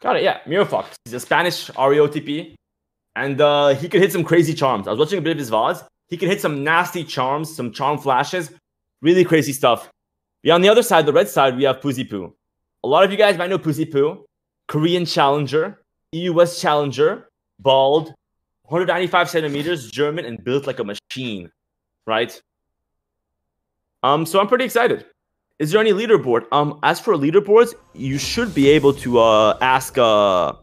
Got it. Yeah, Mirofox. He's a Spanish Ahri OTP, and uh, he could hit some crazy charms. I was watching a bit of his VODs. He can hit some nasty charms, some charm flashes, really crazy stuff. Yeah, on the other side, the red side, we have Puzipu. A lot of you guys might know Puzipu, Korean challenger, US challenger, bald, 195 centimeters, German, and built like a machine, right? Um, so I'm pretty excited. Is there any leaderboard? Um, as for leaderboards, you should be able to uh ask uh